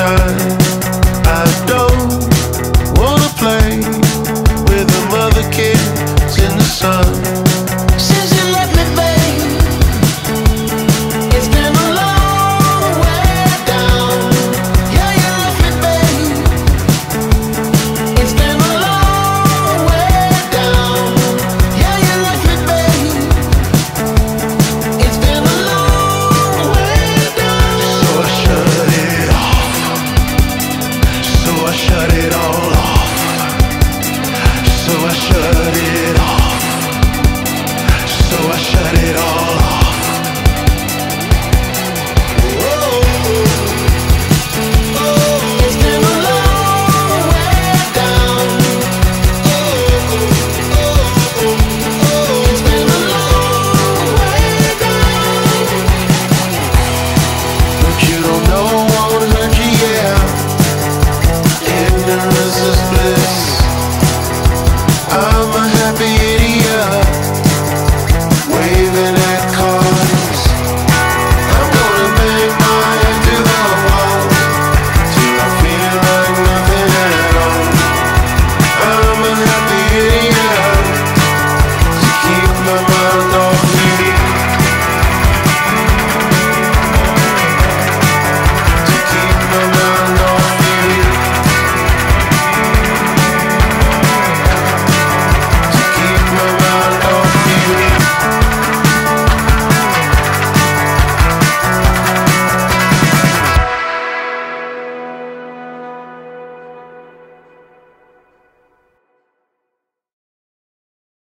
shine shut it all off. So I shut it